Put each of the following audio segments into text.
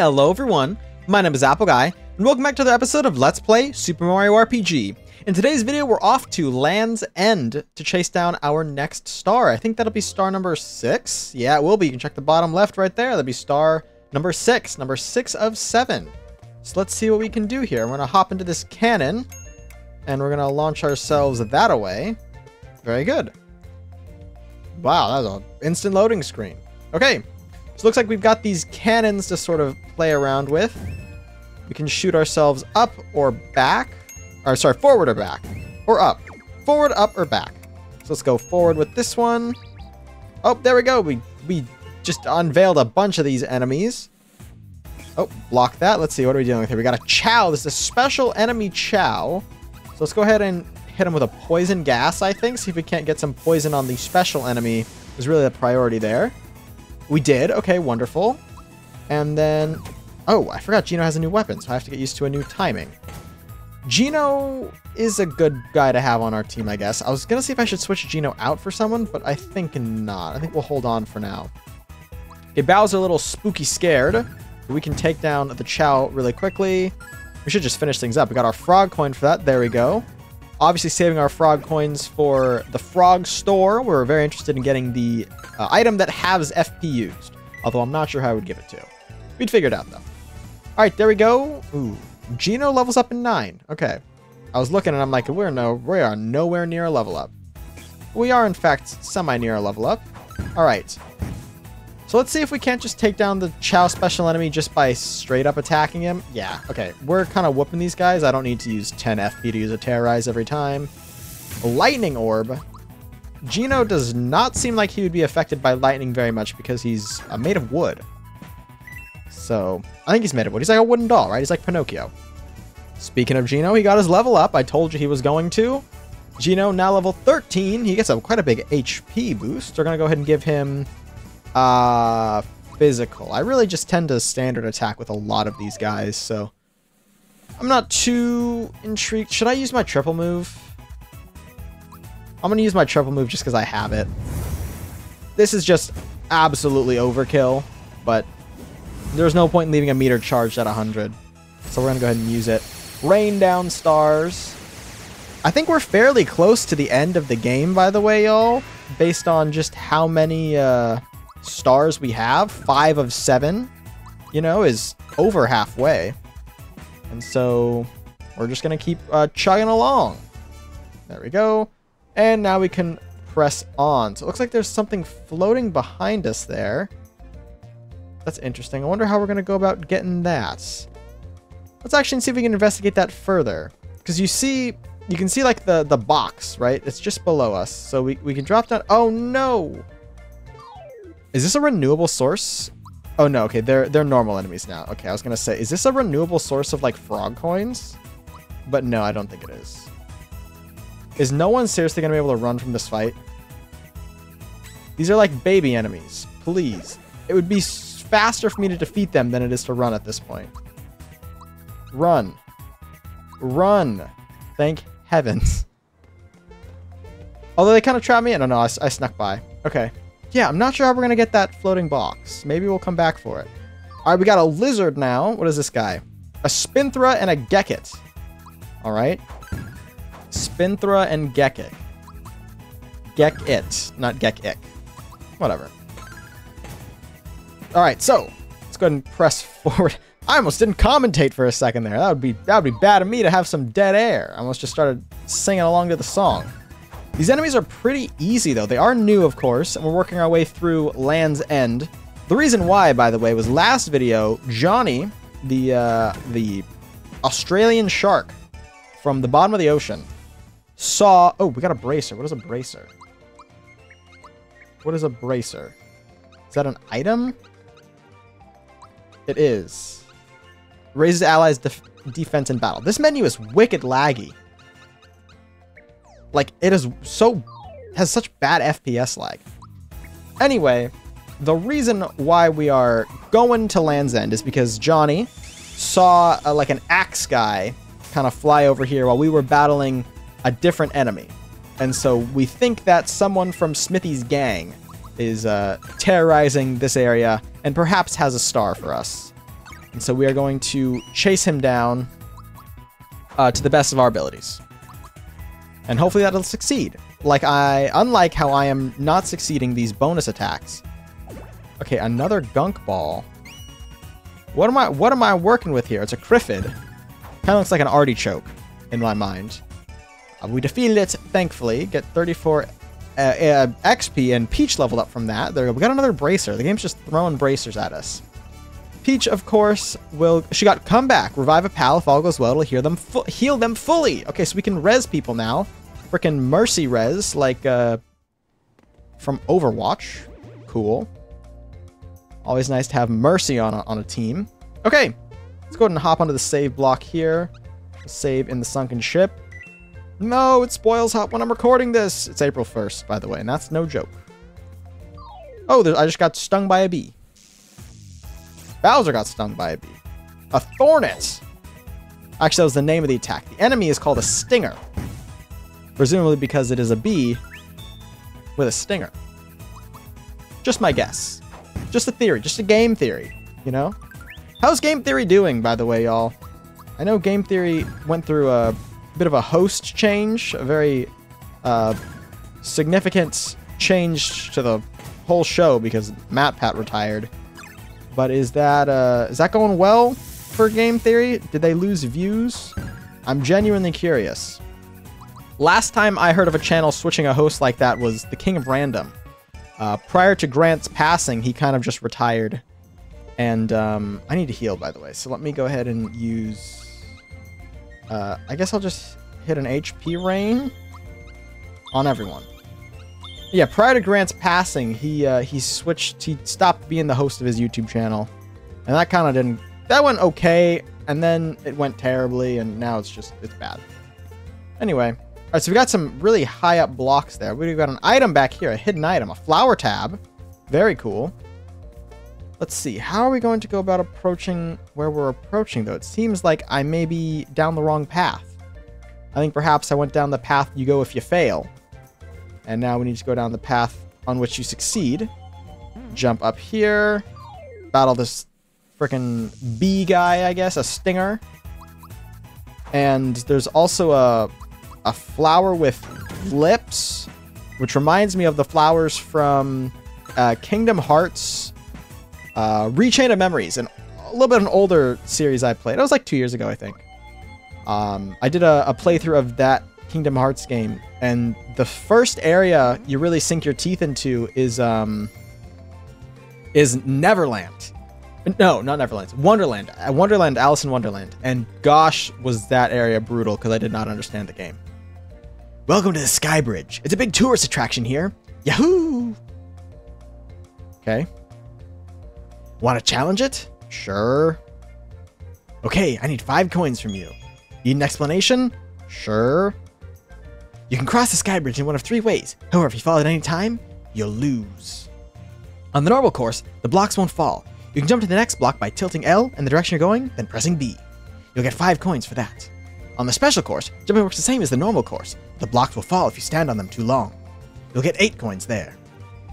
Hello everyone, my name is Appleguy, and welcome back to another episode of Let's Play Super Mario RPG. In today's video, we're off to Land's End to chase down our next star. I think that'll be star number six. Yeah, it will be. You can check the bottom left right there. That'll be star number six, number six of seven. So let's see what we can do here. We're gonna hop into this cannon, and we're gonna launch ourselves that away. Very good. Wow, that was an instant loading screen. Okay, so looks like we've got these cannons to sort of play around with. We can shoot ourselves up or back. Or sorry, forward or back. Or up. Forward, up, or back. So let's go forward with this one. Oh, there we go. We we just unveiled a bunch of these enemies. Oh, block that. Let's see, what are we dealing with here? We got a Chow. This is a special enemy Chow. So let's go ahead and hit him with a poison gas, I think. See if we can't get some poison on the special enemy. Is really the priority there. We did. Okay, wonderful. And then... Oh, I forgot Geno has a new weapon, so I have to get used to a new timing. Geno is a good guy to have on our team, I guess. I was going to see if I should switch Geno out for someone, but I think not. I think we'll hold on for now. Okay, Bow's a little spooky scared. We can take down the Chow really quickly. We should just finish things up. We got our frog coin for that. There we go. Obviously saving our frog coins for the frog store. We're very interested in getting the uh, item that has FP used. Although I'm not sure how I would give it to. We'd figure it out though. All right, there we go. Ooh, Geno levels up in nine. Okay. I was looking and I'm like, we're no, we are nowhere near a level up. We are in fact semi near a level up. All right. So let's see if we can't just take down the Chow special enemy just by straight up attacking him. Yeah, okay. We're kind of whooping these guys. I don't need to use 10 FP to use a Terrorize every time. Lightning Orb. Geno does not seem like he would be affected by lightning very much because he's uh, made of wood. So, I think he's made of wood. He's like a wooden doll, right? He's like Pinocchio. Speaking of Geno, he got his level up. I told you he was going to. Geno, now level 13. He gets a quite a big HP boost. We're going to go ahead and give him uh, physical. I really just tend to standard attack with a lot of these guys, so I'm not too intrigued. Should I use my triple move? I'm going to use my triple move just because I have it. This is just absolutely overkill, but there's no point in leaving a meter charged at 100. So we're going to go ahead and use it. Rain down stars. I think we're fairly close to the end of the game, by the way, y'all. Based on just how many uh, stars we have, five of seven, you know, is over halfway. And so we're just going to keep uh, chugging along. There we go. And now we can press on. So it looks like there's something floating behind us there. That's interesting. I wonder how we're going to go about getting that. Let's actually see if we can investigate that further. Because you see, you can see like the, the box, right? It's just below us. So we, we can drop down. Oh, no. Is this a renewable source? Oh no, okay, they're they're normal enemies now. Okay, I was gonna say, is this a renewable source of like frog coins? But no, I don't think it is. Is no one seriously gonna be able to run from this fight? These are like baby enemies. Please. It would be faster for me to defeat them than it is to run at this point. Run. Run. Thank heavens. Although they kind of trapped me in. Oh no, I, I snuck by. Okay. Yeah, I'm not sure how we're going to get that floating box. Maybe we'll come back for it. All right, we got a lizard now. What is this guy? A Spinthra and a Geckit. All right. Spinthra and Geckit. Geckit, not Gekik. Whatever. All right, so let's go ahead and press forward. I almost didn't commentate for a second there. That would be that would be bad of me to have some dead air. I almost just started singing along to the song. These enemies are pretty easy, though. They are new, of course, and we're working our way through Land's End. The reason why, by the way, was last video, Johnny, the, uh, the Australian shark from the bottom of the ocean, saw... Oh, we got a bracer. What is a bracer? What is a bracer? Is that an item? It is. Raises allies' def defense in battle. This menu is wicked laggy. Like, it is so... has such bad FPS lag. Anyway, the reason why we are going to Land's End is because Johnny saw uh, like an axe guy kind of fly over here while we were battling a different enemy. And so we think that someone from Smithy's gang is uh, terrorizing this area and perhaps has a star for us. And so we are going to chase him down uh, to the best of our abilities. And hopefully that'll succeed. Like I, unlike how I am not succeeding these bonus attacks. Okay, another gunk ball. What am I, what am I working with here? It's a Criffid. Kind of looks like an artichoke in my mind. Uh, we defeated it, thankfully. Get 34 uh, uh, XP and Peach leveled up from that. There go, we got another bracer. The game's just throwing bracers at us. Peach, of course, will... She got comeback. Revive a pal. If all goes well, it'll heal them, heal them fully. Okay, so we can res people now. Freaking mercy res, like uh, from Overwatch. Cool. Always nice to have mercy on a, on a team. Okay, let's go ahead and hop onto the save block here. Save in the sunken ship. No, it spoils hot when I'm recording this. It's April 1st, by the way, and that's no joke. Oh, I just got stung by a bee. Bowser got stung by a bee. A Thornet! Actually, that was the name of the attack. The enemy is called a Stinger. Presumably because it is a bee with a stinger. Just my guess. Just a theory. Just a game theory, you know? How's game theory doing, by the way, y'all? I know game theory went through a bit of a host change, a very uh, significant change to the whole show because MatPat retired. But is that uh, is that going well for Game Theory? Did they lose views? I'm genuinely curious. Last time I heard of a channel switching a host like that was the King of Random. Uh, prior to Grant's passing, he kind of just retired. And um, I need to heal, by the way. So let me go ahead and use uh, I guess I'll just hit an HP rain on everyone. Yeah, prior to Grant's passing, he uh, he switched. He stopped being the host of his YouTube channel, and that kind of didn't. That went okay, and then it went terribly, and now it's just it's bad. Anyway, all right. So we got some really high up blocks there. We've got an item back here, a hidden item, a flower tab. Very cool. Let's see, how are we going to go about approaching where we're approaching, though? It seems like I may be down the wrong path. I think perhaps I went down the path you go if you fail. And now we need to go down the path on which you succeed. Jump up here. Battle this freaking bee guy, I guess, a stinger. And there's also a, a flower with lips, which reminds me of the flowers from uh, Kingdom Hearts uh, Re:Chain of Memories, and a little bit of an older series I played. It was like two years ago, I think. Um, I did a, a playthrough of that Kingdom Hearts game, and the first area you really sink your teeth into is um, is Neverland. No, not Neverland. Wonderland. Uh, Wonderland, Alice in Wonderland. And gosh, was that area brutal because I did not understand the game. Welcome to the Sky Bridge. It's a big tourist attraction here. Yahoo! Okay. Want to challenge it? Sure. Okay, I need five coins from you. Need an explanation? Sure. You can cross the sky bridge in one of three ways. However, if you fall at any time, you'll lose. On the normal course, the blocks won't fall. You can jump to the next block by tilting L in the direction you're going, then pressing B. You'll get 5 coins for that. On the special course, jumping works the same as the normal course. The blocks will fall if you stand on them too long. You'll get 8 coins there.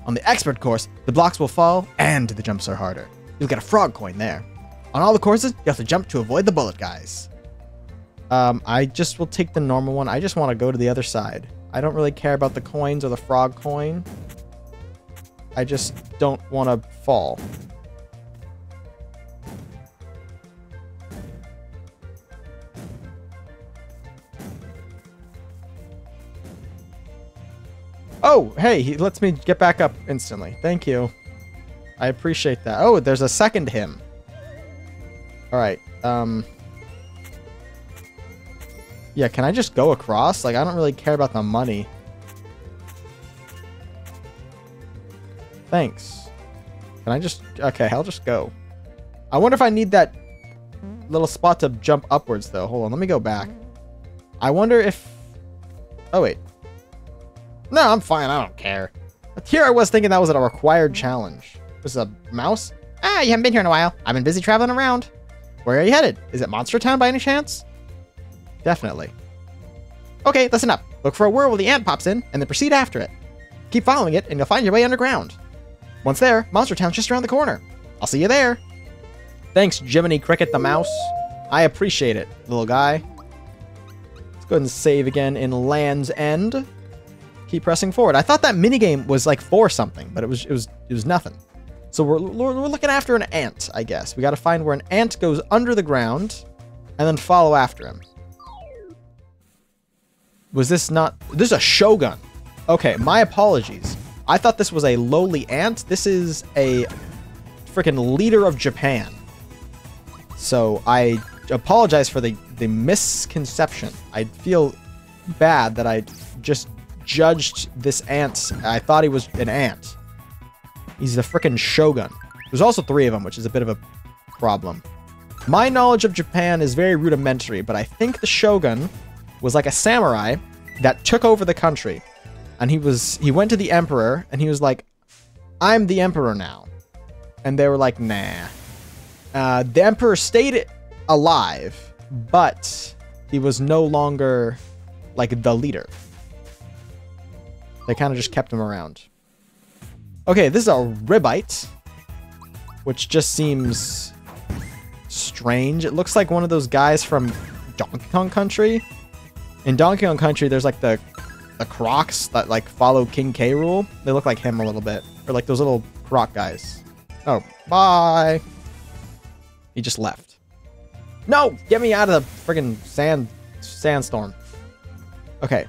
On the expert course, the blocks will fall and the jumps are harder. You'll get a frog coin there. On all the courses, you have to jump to avoid the bullet guys. Um, I just will take the normal one. I just want to go to the other side. I don't really care about the coins or the frog coin. I just don't want to fall. Oh, hey, he lets me get back up instantly. Thank you. I appreciate that. Oh, there's a second hymn. Alright, um... Yeah, can I just go across? Like, I don't really care about the money. Thanks. Can I just... Okay, I'll just go. I wonder if I need that little spot to jump upwards, though. Hold on, let me go back. I wonder if... Oh, wait. No, I'm fine. I don't care. Here I was thinking that was a required challenge. This is a mouse? Ah, you haven't been here in a while. I've been busy traveling around. Where are you headed? Is it Monstro Town by any chance? Definitely. Okay, listen up. Look for a whirl where the ant pops in, and then proceed after it. Keep following it, and you'll find your way underground. Once there, Monstro Town's just around the corner. I'll see you there. Thanks, Jiminy Cricket the mouse. I appreciate it, little guy. Let's go ahead and save again in Land's End. Keep pressing forward. I thought that minigame was like for something, but it was it was it was nothing. So we're, we're, looking after an ant, I guess. We got to find where an ant goes under the ground and then follow after him. Was this not... This is a Shogun. Okay, my apologies. I thought this was a lowly ant. This is a freaking leader of Japan. So I apologize for the, the misconception. I feel bad that I just judged this ant. I thought he was an ant. He's the freaking shogun. There's also three of them, which is a bit of a problem. My knowledge of Japan is very rudimentary, but I think the shogun was like a samurai that took over the country. And he was he went to the emperor and he was like, "I'm the emperor now." And they were like, "Nah." Uh, the emperor stayed alive, but he was no longer like the leader. They kind of just kept him around. Okay, this is a Ribbite, which just seems strange. It looks like one of those guys from Donkey Kong Country. In Donkey Kong Country, there's like the the crocs that like follow King K. Rool. They look like him a little bit, or like those little croc guys. Oh, bye. He just left. No, get me out of the friggin' sand sandstorm. Okay.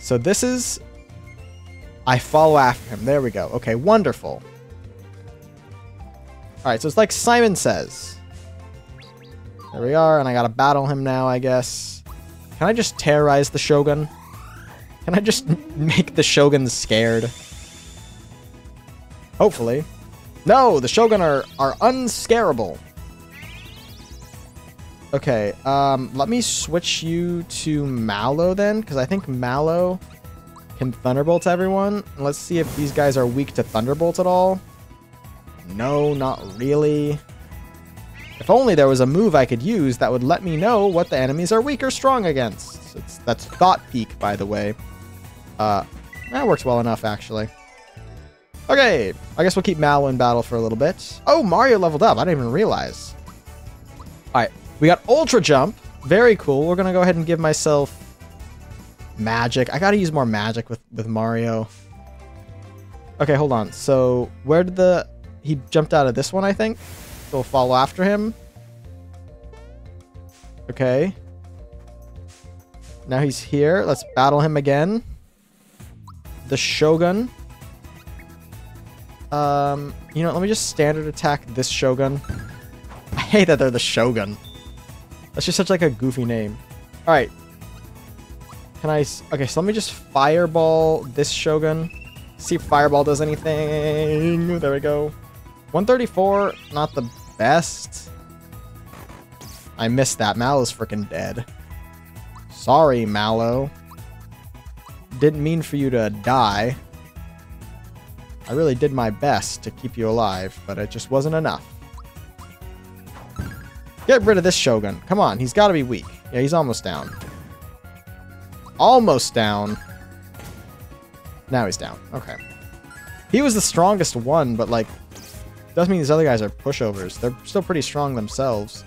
So this is I follow after him. There we go. Okay, wonderful. Alright, so it's like Simon says. There we are, and I gotta battle him now, I guess. Can I just terrorize the Shogun? Can I just make the Shogun scared? Hopefully. No, the Shogun are, are unscarable. Okay, um, let me switch you to Mallow then, because I think Mallow can Thunderbolt everyone. Let's see if these guys are weak to Thunderbolt at all. No, not really. If only there was a move I could use that would let me know what the enemies are weak or strong against. It's, that's Thought Peek, by the way. Uh, that works well enough, actually. Okay, I guess we'll keep Mallow in battle for a little bit. Oh, Mario leveled up. I didn't even realize. Alright, we got Ultra Jump. Very cool. We're going to go ahead and give myself Magic. I gotta use more magic with, with Mario. Okay, hold on. So, where did the... He jumped out of this one, I think? So we'll follow after him. Okay. Now he's here. Let's battle him again. The Shogun. Um, you know, let me just standard attack this Shogun. I hate that they're the Shogun. That's just such like a goofy name. Alright, can I... Okay, so let me just fireball this Shogun. See if fireball does anything. There we go. 134, not the best. I missed that. Mallow's freaking dead. Sorry, Mallow. Didn't mean for you to die. I really did my best to keep you alive, but it just wasn't enough. Get rid of this Shogun. Come on, he's got to be weak. Yeah, he's almost down. Almost down. Now he's down. Okay. He was the strongest one, but like, doesn't mean these other guys are pushovers. They're still pretty strong themselves.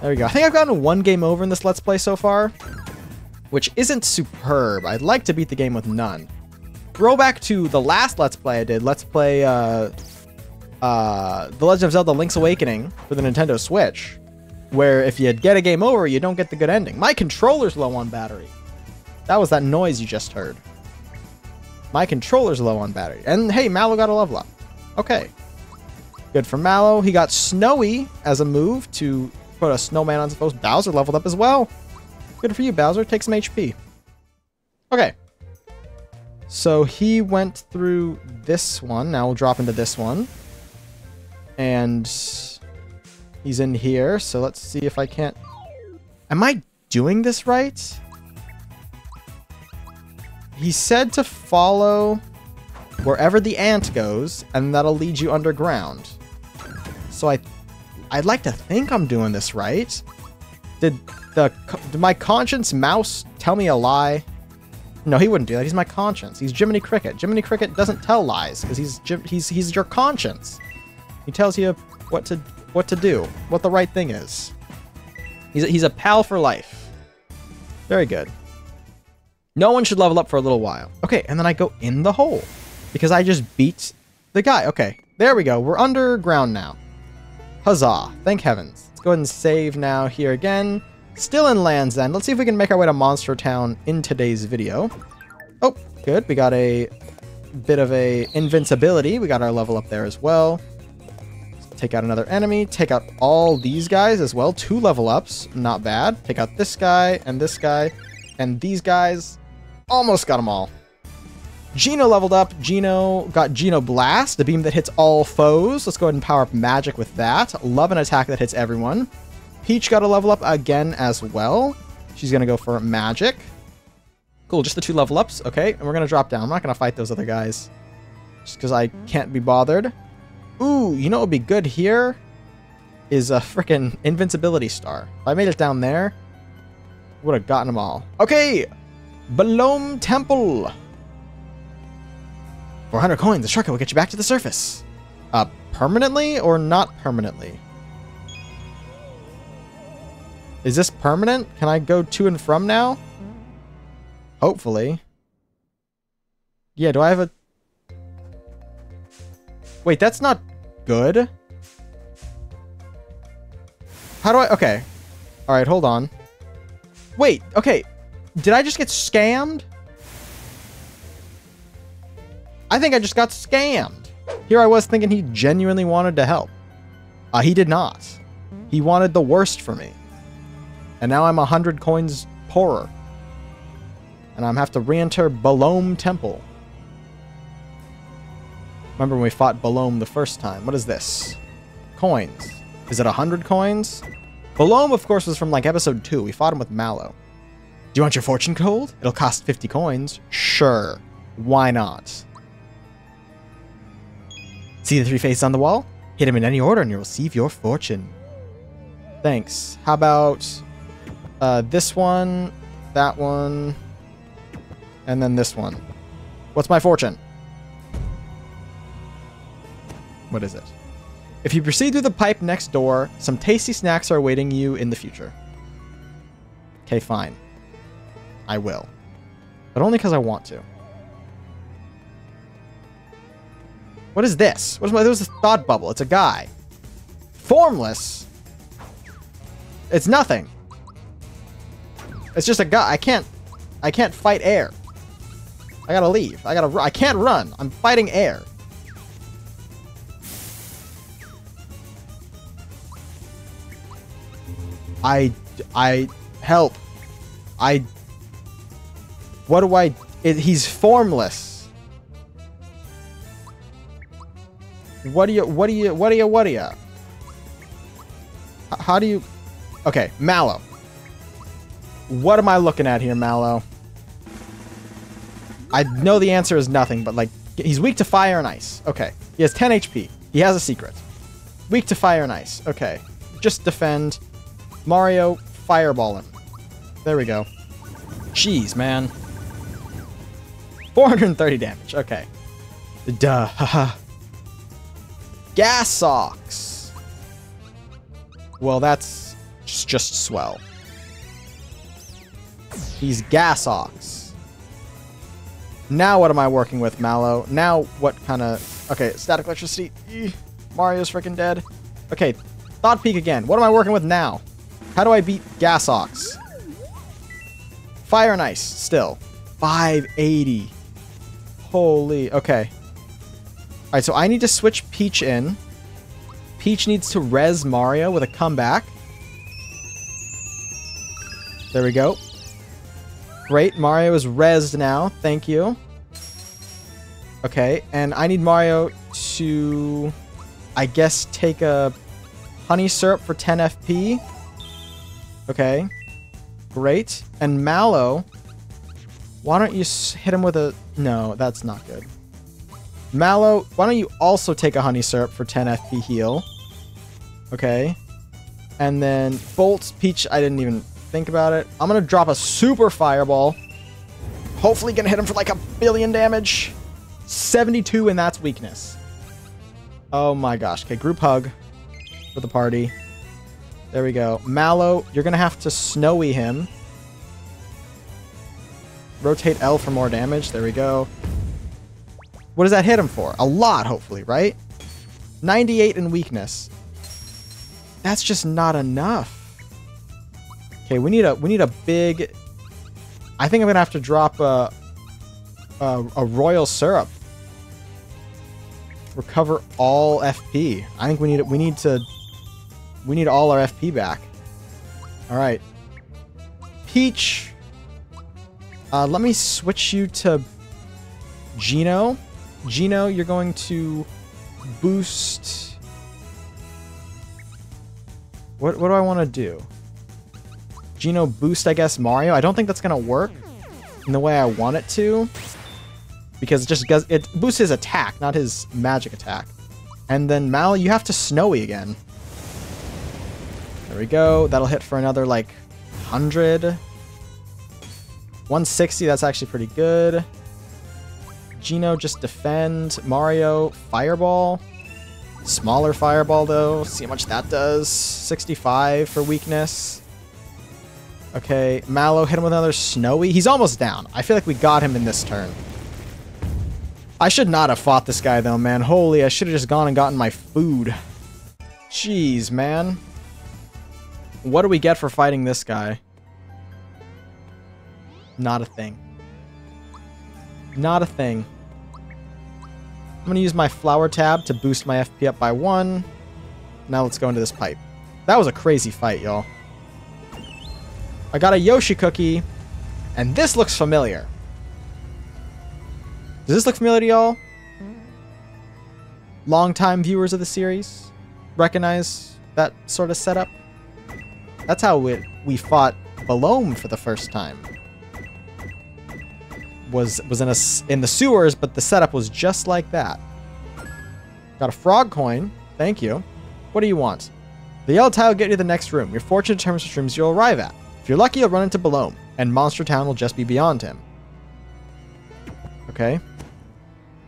There we go. I think I've gotten one game over in this Let's Play so far, which isn't superb. I'd like to beat the game with none. Throwback to the last Let's Play I did, Let's Play uh, uh, The Legend of Zelda Link's Awakening for the Nintendo Switch, where if you get a game over, you don't get the good ending. My controller's low on battery. That was that noise you just heard. My controller's low on battery. And hey, Mallow got a level up. Okay. Good for Mallow. He got Snowy as a move to put a snowman on his post. Bowser leveled up as well. Good for you, Bowser. Take some HP. Okay. So he went through this one. Now we'll drop into this one. And he's in here. So let's see if I can't... Am I doing this right? He said to follow wherever the ant goes, and that'll lead you underground. So I, I'd like to think I'm doing this right. Did the did my conscience mouse tell me a lie? No, he wouldn't do that. He's my conscience. He's Jiminy Cricket. Jiminy Cricket doesn't tell lies because he's he's he's your conscience. He tells you what to what to do, what the right thing is. He's a, he's a pal for life. Very good. No one should level up for a little while. Okay, and then I go in the hole because I just beat the guy. Okay, there we go. We're underground now. Huzzah. Thank heavens. Let's go ahead and save now here again. Still in Land's End. Let's see if we can make our way to Monstro Town in today's video. Oh, good. We got a bit of a invincibility. We got our level up there as well. Take out another enemy. Take out all these guys as well. Two level ups. Not bad. Take out this guy and this guy and these guys. Almost got them all. Geno leveled up. Geno got Geno Blast, the beam that hits all foes. Let's go ahead and power up magic with that. Love an attack that hits everyone. Peach got a level up again as well. She's going to go for magic. Cool, just the two level ups. Okay, and we're going to drop down. I'm not going to fight those other guys. Just because I can't be bothered. Ooh, you know what would be good here? Is a freaking invincibility star. If I made it down there, would have gotten them all. Okay, Belome Temple. 400 coins. The shortcut will get you back to the surface. Uh, permanently or not permanently? Is this permanent? Can I go to and from now? Hopefully. Yeah, do I have a... Wait, that's not good. How do I... Okay. Alright, hold on. Wait, okay. Did I just get scammed? I think I just got scammed. Here I was thinking he genuinely wanted to help. Uh, he did not. He wanted the worst for me. And now I'm a hundred coins poorer. And I'm have to re-enter Belome Temple. Remember when we fought Belome the first time? What is this? Coins. Is it a hundred coins? Belome, of course, was from like episode 2. We fought him with Mallow. Do you want your fortune cold? It'll cost 50 coins. Sure. Why not? See the three faces on the wall? Hit them in any order and you'll receive your fortune. Thanks. How about uh, this one, that one, and then this one? What's my fortune? What is it? If you proceed through the pipe next door, some tasty snacks are awaiting you in the future. Okay, fine. I will. But only because I want to. What is this? What is my... There was a thought bubble. It's a guy. Formless? It's nothing. It's just a guy. I can't... I can't fight air. I gotta leave. I gotta... I can't run. I'm fighting air. I, I, help. I, what do I, it, he's formless. What do you, what do you, what do you, what do you? How do you, okay, Mallow. What am I looking at here, Mallow? I know the answer is nothing, but like, he's weak to fire and ice. Okay. He has 10 HP. He has a secret. Weak to fire and ice. Okay. Just defend. Mario, fireball him. There we go. Jeez, man. 430 damage. Okay. Duh. Haha. Gas socks. Well, that's just swell. These gas ox. Now what am I working with, Mallow? Now what kind of... Okay, static electricity. Eeh, Mario's freaking dead. Okay, Thought Peek again. What am I working with now? How do I beat Gas Ox? Fire and Ice, still. 580. Holy, okay. Alright, so I need to switch Peach in. Peach needs to res Mario with a comeback. There we go. Great, Mario is rezzed now. Thank you. Okay, and I need Mario to, I guess, take a honey syrup for 10 FP. Okay. Great. And Mallow, why don't you hit him with a... No, that's not good. Mallow, why don't you also take a honey syrup for 10 FP heal? Okay. And then Bolt, Peach, I didn't even think about it. I'm going to drop a super fireball. Hopefully going to hit him for like a billion damage. 72 and that's weakness. Oh my gosh. Okay, group hug. for the party. There we go. Mallow, you're going to have to snowy him. Rotate L for more damage. There we go. What does that hit him for? A lot, hopefully, right? 98 in weakness. That's just not enough. Okay, we need a we need a big. I think I'm gonna have to drop a a, a royal syrup. Recover all FP. I think we need it we need to we need all our FP back. All right, Peach. Uh, let me switch you to Geno. Geno, you're going to boost. What what do I want to do? Geno boost, I guess, Mario. I don't think that's going to work in the way I want it to. Because it just does, it boosts his attack, not his magic attack. And then Mal, you have to Snowy again. There we go. That'll hit for another, like, 100. 160, that's actually pretty good. Geno, just defend. Mario, Fireball. Smaller Fireball, though. See how much that does. 65 for weakness. Okay, Mallow hit him with another Snowy. He's almost down. I feel like we got him in this turn. I should not have fought this guy, though, man. Holy, I should have just gone and gotten my food. Jeez, man. What do we get for fighting this guy? Not a thing. Not a thing. I'm going to use my flower tab to boost my FP up by one. Now let's go into this pipe. That was a crazy fight, y'all. I got a Yoshi cookie, and this looks familiar. Does this look familiar to y'all? Longtime viewers of the series recognize that sort of setup? That's how we, we fought Belome for the first time. Was was in a in the sewers, but the setup was just like that. Got a frog coin. Thank you. What do you want? The yellow tile will get you to the next room. Your fortune determines which rooms you'll arrive at. If you're lucky, you'll run into Belome, and Monstro Town will just be beyond him. Okay.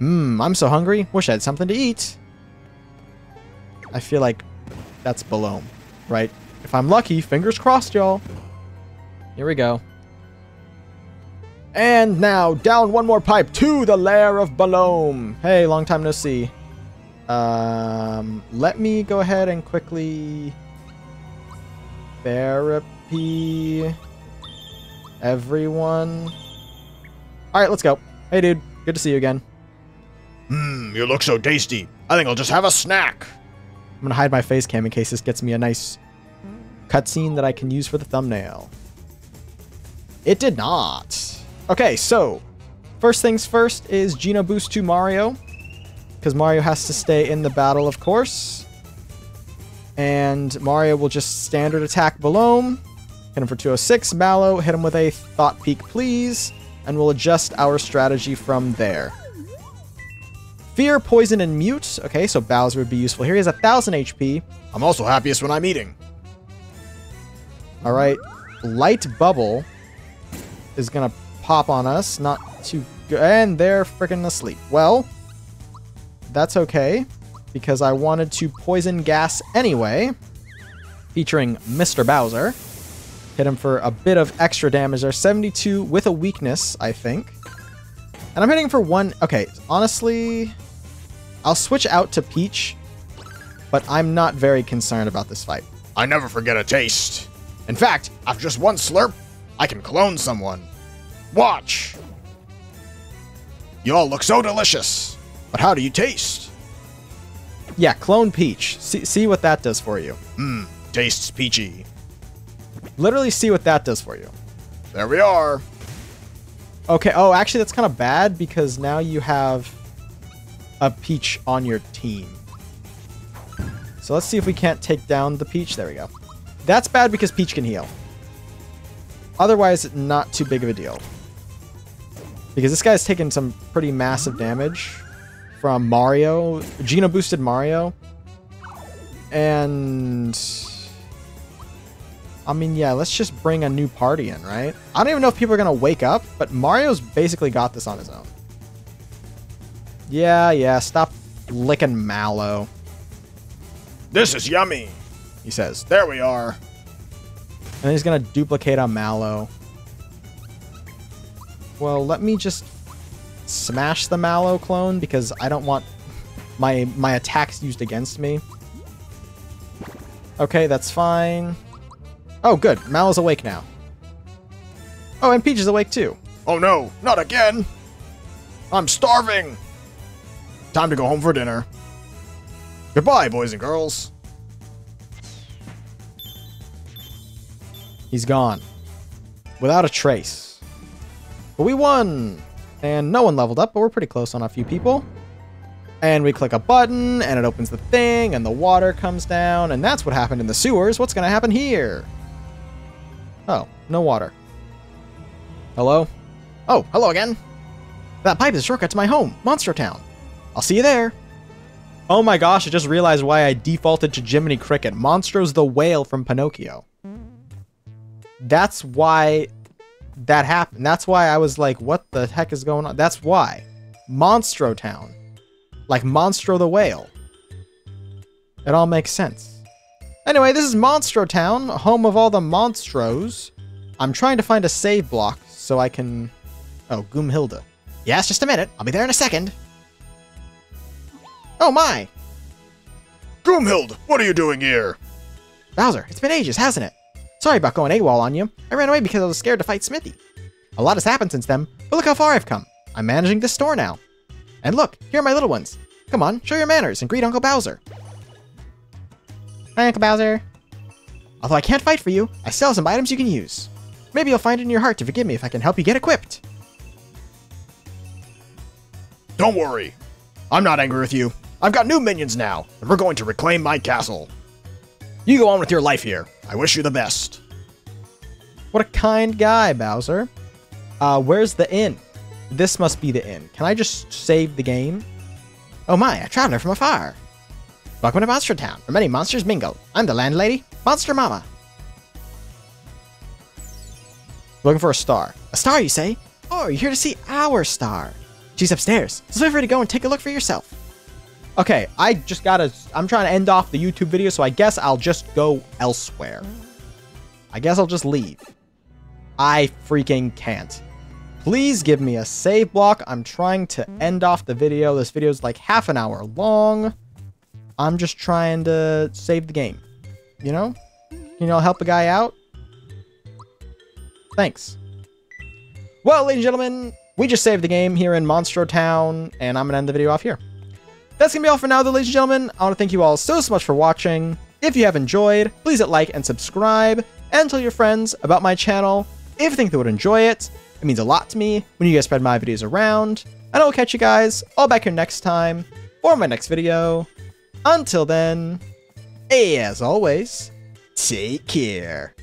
Mmm, I'm so hungry. Wish I had something to eat. I feel like that's Belome, right? If I'm lucky, fingers crossed, y'all. Here we go. And now, down one more pipe to the lair of Belome. Hey, long time no see. Um, let me go ahead and quickly... Therapy everyone. All right, let's go. Hey, dude. Good to see you again. Mmm, you look so tasty. I think I'll just have a snack. I'm to hide my face cam in case this gets me a nice cutscene that I can use for the thumbnail. It did not. Okay, so first things first is Geno boost to Mario. Because Mario has to stay in the battle, of course. And Mario will just standard attack Belome. Hit him for 206. Mallow, hit him with a Thought Peek, please. And we'll adjust our strategy from there. Fear, Poison, and Mute. Okay, so Bowser would be useful here. He has 1,000 HP. I'm also happiest when I'm eating. Alright. Light Bubble is going to pop on us. Not too good. And they're freaking asleep. Well, that's okay. Because I wanted to Poison Gas anyway. Featuring Mr. Bowser. Hit him for a bit of extra damage there. 72 with a weakness, I think. And I'm hitting for one... Okay, honestly, I'll switch out to Peach, but I'm not very concerned about this fight. I never forget a taste. In fact, after just one slurp, I can clone someone. Watch! You all look so delicious, but how do you taste? Yeah, clone Peach. See, see what that does for you. Mmm, tastes peachy. Literally see what that does for you. There we are. Okay, oh, actually that's kind of bad because now you have a Peach on your team. So let's see if we can't take down the Peach. There we go. That's bad because Peach can heal. Otherwise, not too big of a deal. Because this guy's taken some pretty massive damage from Mario. Geno boosted Mario. And... I mean, yeah, let's just bring a new party in, right? I don't even know if people are going to wake up, but Mario's basically got this on his own. Yeah, yeah, stop licking Mallow. This is yummy, he says. There we are. And he's gonna duplicate on Mallow. Well, let me just smash the Mallow clone because I don't want my my attacks used against me. Okay, that's fine. Oh, good. Mallow's awake now. Oh, and Peach is awake too. Oh no, not again! I'm starving! Time to go home for dinner. Goodbye, boys and girls. He's gone. Without a trace. But we won! And no one leveled up, but we're pretty close on a few people. And we click a button, and it opens the thing, and the water comes down, and that's what happened in the sewers. What's gonna happen here? Oh, no water. Hello? Oh, hello again. That pipe is a shortcut to my home, Monstro Town. I'll see you there. Oh my gosh, I just realized why I defaulted to Jiminy Cricket. Monstro's the whale from Pinocchio. That's why that happened. That's why I was like, what the heck is going on? That's why. Monstro Town. Like Monstro the whale. It all makes sense. Anyway, this is Monstro Town, home of all the Monstros. I'm trying to find a save block so I can... Oh, Goomhilda. Yes, just a minute. I'll be there in a second. Oh my! Goomhild, what are you doing here? Bowser, it's been ages, hasn't it? Sorry about going AWOL on you. I ran away because I was scared to fight Smithy. A lot has happened since then, but look how far I've come. I'm managing this store now. And look, here are my little ones. Come on, show your manners and greet Uncle Bowser. Hi, Uncle Bowser. Although I can't fight for you, I sell some items you can use. Maybe you'll find it in your heart to forgive me if I can help you get equipped. Don't worry. I'm not angry with you. I've got new minions now, and we're going to reclaim my castle. You go on with your life here. I wish you the best. What a kind guy, Bowser. Uh, where's the inn? This must be the inn. Can I just save the game? Oh my, a traveler from afar. Welcome to Monstro Town, where many monsters mingle. I'm the landlady, Monster Mama. Looking for a star. A star, you say? Oh, you're here to see our star. She's upstairs, so feel free to go and take a look for yourself. Okay, I just gotta... I'm trying to end off the YouTube video, so I guess I'll just go elsewhere. I guess I'll just leave. I freaking can't. Please give me a save block. I'm trying to end off the video. This video is like half an hour long. I'm just trying to save the game. You know? You know, help a guy out? Thanks. Well, ladies and gentlemen, we just saved the game here in Monstro Town, and I'm going to end the video off here. That's going to be all for now, though, ladies and gentlemen. I want to thank you all so, so much for watching. If you have enjoyed, please hit like and subscribe, and tell your friends about my channel if you think they would enjoy it. It means a lot to me when you guys spread my videos around. And I will catch you guys all back here next time for my next video. Until then, as always, take care.